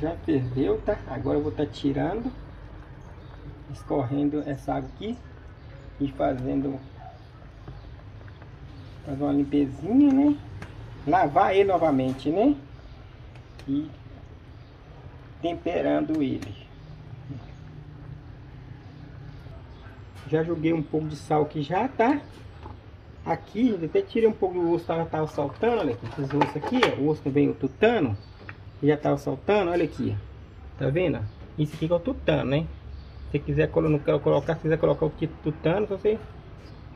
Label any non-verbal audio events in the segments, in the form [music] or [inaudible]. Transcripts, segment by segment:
Já ferveu, tá? Agora eu vou estar tá tirando, escorrendo essa água aqui e fazendo fazer uma limpezinha, né? Lavar ele novamente, né? E temperando ele. Já joguei um pouco de sal aqui já, tá? Aqui, até tirei um pouco do osso, tava, tava saltando, olha aqui, esses ossos aqui, ó, o osso que vem o tutano, já tava saltando, olha aqui, tá vendo? Isso aqui que é o tutano, né? Se quiser colocar, se quiser colocar o tutano, você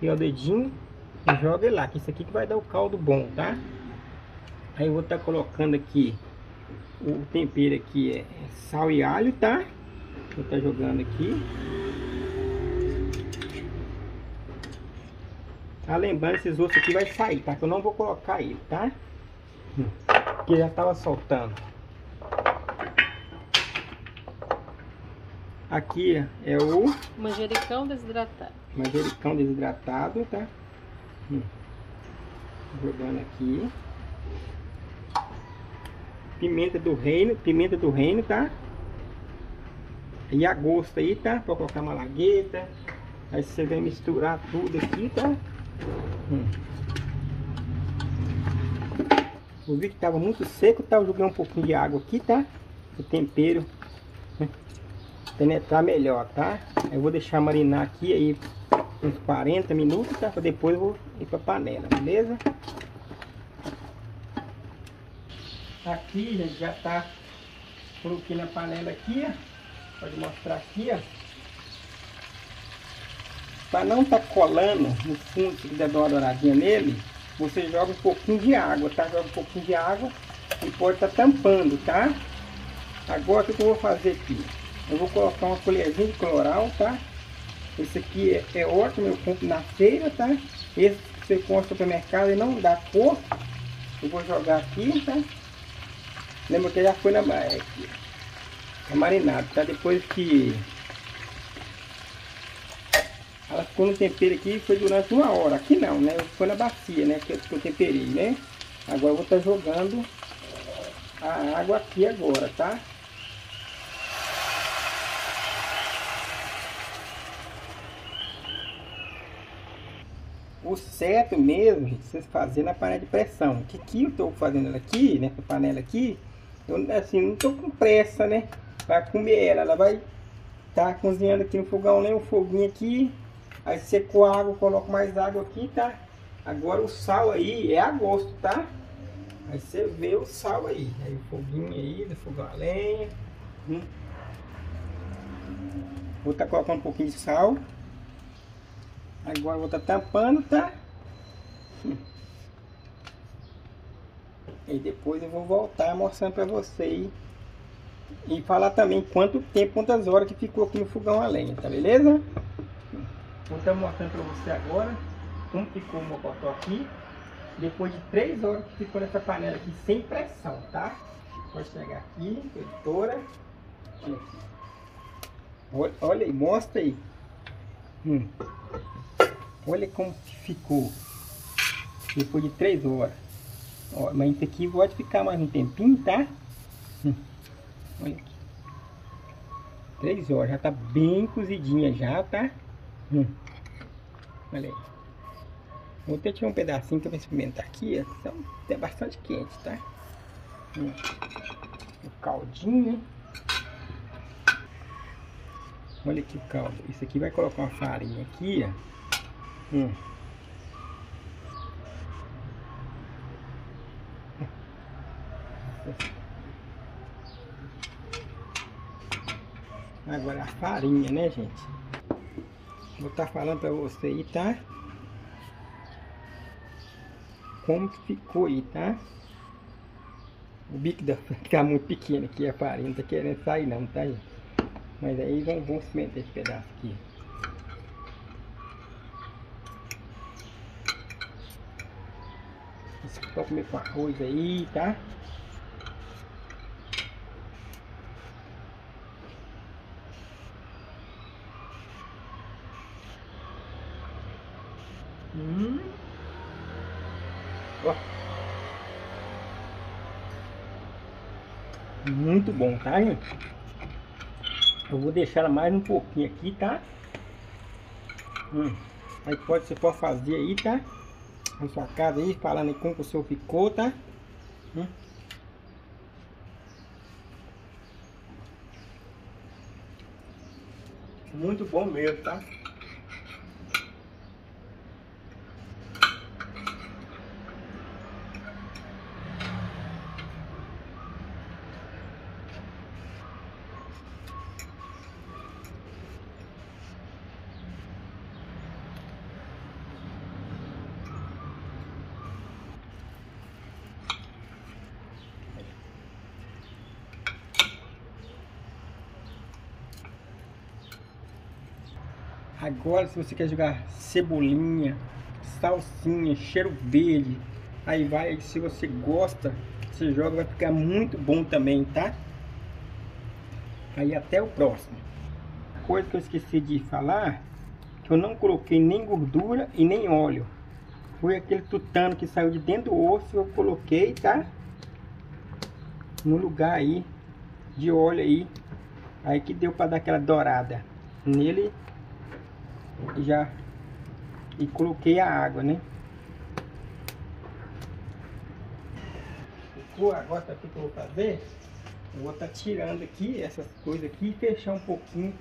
pega o dedinho e joga lá, que isso aqui que vai dar o caldo bom, tá? Aí eu vou estar tá colocando aqui o tempero aqui é sal e alho, tá? Vou estar tá jogando aqui. Tá lembrando, esses ossos aqui vai sair, tá? Que eu não vou colocar ele, tá? Porque já tava soltando. Aqui é o... Manjericão desidratado. Manjericão desidratado, tá? Hum. Jogando aqui. Pimenta do reino, pimenta do reino, tá? E a gosto aí, tá? Pra colocar malagueta. Aí você vai misturar tudo aqui, tá? Hum. O vídeo estava muito seco, tá? Eu joguei um pouquinho de água aqui, tá? O tempero né? Penetrar melhor, tá? Eu vou deixar marinar aqui aí uns 40 minutos, tá? Pra depois eu vou ir pra panela, beleza? Aqui, gente, já tá coloquei na panela aqui, ó. Pode mostrar aqui, ó. Para não tá colando no fundo, se dar uma douradinha nele, você joga um pouquinho de água, tá? Joga um pouquinho de água e pode tá tampando, tá? Agora o que eu vou fazer aqui? Eu vou colocar uma colherzinha de coloral, tá? Esse aqui é, é ótimo, eu compro na feira, tá? Esse que você compra no supermercado e não dá cor. Eu vou jogar aqui, tá? Lembra que já foi na é, é marinado, tá? Depois que ela ficou no tempero aqui foi durante uma hora. Aqui não, né? Foi na bacia, né? Que eu temperei, né? Agora eu vou estar tá jogando a água aqui agora, tá? O certo mesmo, gente, vocês fazerem na panela de pressão. Que aqui eu estou fazendo ela aqui, nessa panela aqui, eu assim, não estou com pressa, né? Para comer ela, ela vai tá cozinhando aqui no fogão, né? O foguinho aqui, Aí secou a água, coloco mais água aqui, tá? Agora o sal aí é a gosto, tá? Aí você vê o sal aí. Aí o foguinho aí, do fogão a lenha. Hum. Vou tá colocando um pouquinho de sal. Agora vou estar tá tampando, tá? E depois eu vou voltar mostrando para vocês. E falar também quanto tempo, quantas horas que ficou aqui no fogão a lenha, tá beleza? Vou estar mostrando para você agora como ficou o mocotó aqui. Depois de 3 horas que ficou nessa panela aqui sem pressão, tá? Pode chegar aqui, editora. Olha, olha aí, mostra aí. Hum. Olha como ficou. Depois de 3 horas. Ó, mas isso aqui pode ficar mais um tempinho, tá? Hum. Olha aqui. 3 horas, já tá bem cozidinha já, tá? Hum. Olha aí. Vou até tirar um pedacinho para experimentar aqui. Ó. é bastante quente, tá? Hum. O caldinho. Olha aqui o caldo. Isso aqui vai colocar uma farinha aqui, ó. Hum. Agora a farinha, né, gente? Vou estar tá falando para você aí, tá? Como que ficou aí, tá? O bico da ficar [laughs] muito pequeno aqui, a farinha não tá querendo sair não, tá aí? Mas aí vamos, vamos experimentar esse pedaço aqui. Isso aqui pode comer com arroz aí, tá? Hum. Ó. Muito bom, tá, gente? Eu vou deixar ela mais um pouquinho aqui, tá? Hum. Aí pode, você pode fazer aí, tá? Na sua casa aí, falando aí como o seu ficou, tá? Hum. Muito bom mesmo, tá? Agora, se você quer jogar cebolinha, salsinha, cheiro verde, aí vai, se você gosta, você joga, vai ficar muito bom também, tá? Aí até o próximo. Coisa que eu esqueci de falar, que eu não coloquei nem gordura e nem óleo. Foi aquele tutano que saiu de dentro do osso, eu coloquei, tá? No lugar aí de óleo aí. Aí que deu para dar aquela dourada nele já e coloquei a água, né? Agora o que eu vou fazer? Eu vou estar tá tirando aqui essas coisas aqui e fechar um pouquinho.